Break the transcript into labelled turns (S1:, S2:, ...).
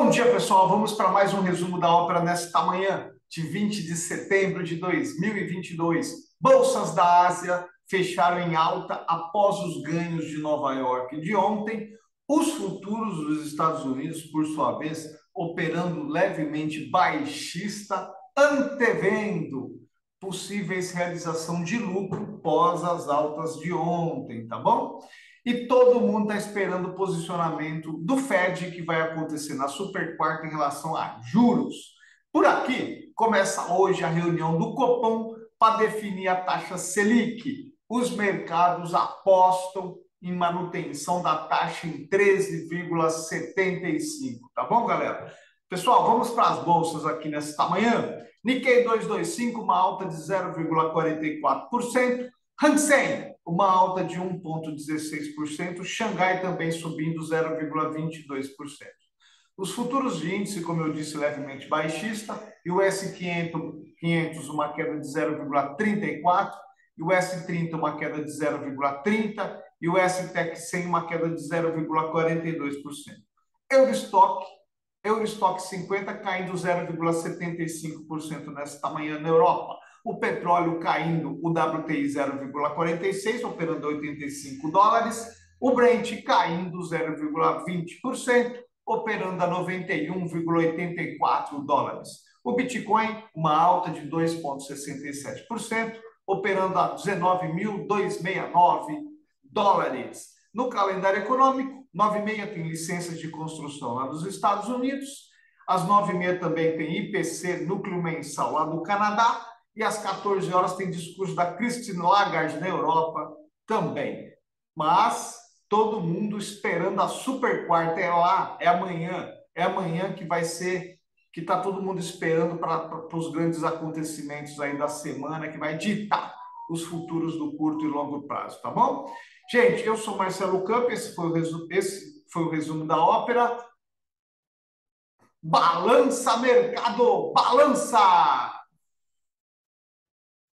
S1: Bom dia, pessoal. Vamos para mais um resumo da ópera nesta manhã de 20 de setembro de 2022. Bolsas da Ásia fecharam em alta após os ganhos de Nova York de ontem. Os futuros dos Estados Unidos, por sua vez, operando levemente baixista, antevendo possíveis realização de lucro pós as altas de ontem, tá bom? E todo mundo está esperando o posicionamento do Fed que vai acontecer na super quarta em relação a juros. Por aqui, começa hoje a reunião do Copom para definir a taxa Selic. Os mercados apostam em manutenção da taxa em 13,75, tá bom, galera? Pessoal, vamos para as bolsas aqui nesta manhã. Nikkei 225, uma alta de 0,44%. Hang Seng, uma alta de 1,16%. Xangai também subindo 0,22%. Os futuros de índice, como eu disse, levemente baixista. E o S500, uma queda de 0,34%. E o S30, uma queda de 0,30%. E o S-Tech 100, uma queda de 0,42%. Eurostock Eurostock 50 caindo 0,75% nesta manhã na Europa. O petróleo caindo, o WTI 0,46, operando 85 dólares. O Brent caindo 0,20%, operando a 91,84 dólares. O Bitcoin, uma alta de 2,67%, operando a 19.269 dólares. No calendário econômico, 9 e meia tem licenças de construção lá dos Estados Unidos, às 9 e meia também tem IPC, núcleo mensal lá do Canadá, e às 14 horas tem discurso da Christine Lagarde na Europa também. Mas todo mundo esperando a super quarta, é lá, é amanhã, é amanhã que vai ser, que está todo mundo esperando para os grandes acontecimentos aí da semana, que vai ditar os futuros do curto e longo prazo, tá bom? Gente, eu sou Marcelo Campo, esse foi o resumo, esse foi o resumo da ópera. Balança mercado, balança!